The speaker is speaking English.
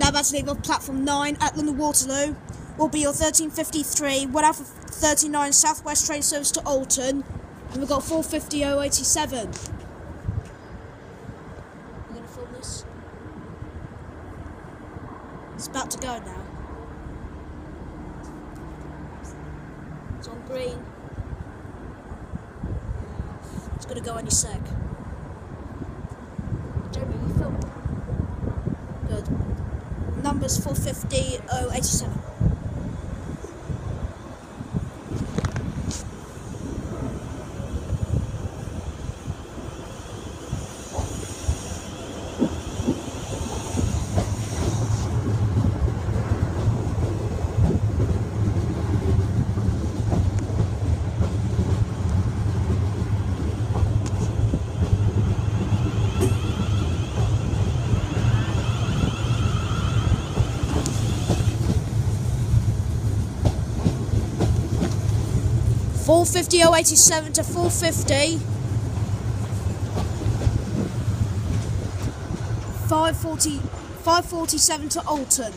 Now about to leave off platform 9 at London Waterloo. Will be your 1353, 1 Alpha 39 Southwest train service to Alton. And we've got 450 087. I'm going to film this. It's about to go now. It's on green. It's going to go any sec. Jeremy, you film. Good. Numbers 450 087. Four fifty oh eighty seven to 450. 540, 547 to Alton.